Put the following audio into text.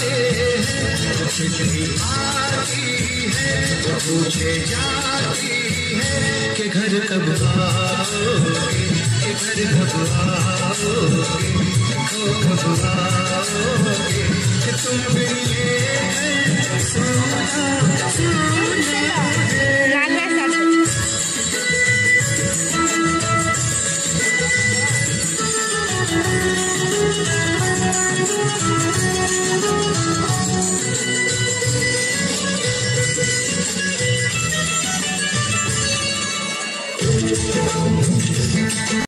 से कितनी आती है पूछे जाती है कि घर कब आओगे घर कब आओगे कब आओगे तुम मिले सोना 何